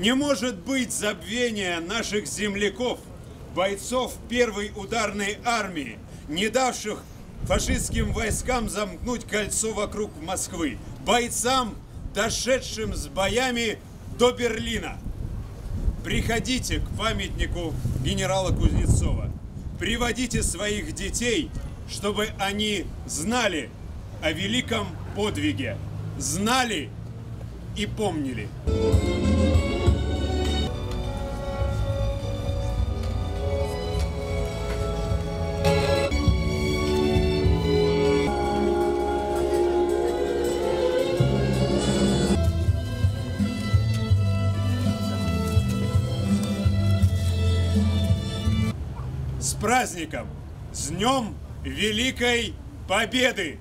Не может быть забвения наших земляков, бойцов первой ударной армии, не давших фашистским войскам замкнуть кольцо вокруг Москвы, бойцам, дошедшим с боями до Берлина. Приходите к памятнику генерала Кузнецова, приводите своих детей, чтобы они знали о великом подвиге, знали и помнили. С праздником! С Днем Великой Победы!